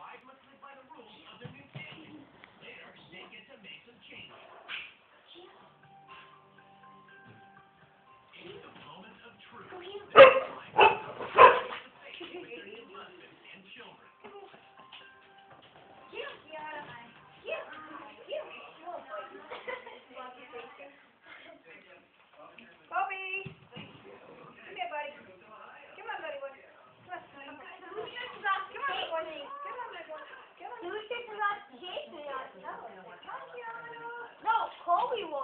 Otherwise, must live by the rules of the new game. Later, they get to make some changes. It's the moment of truth. Go here. Obi-Wan.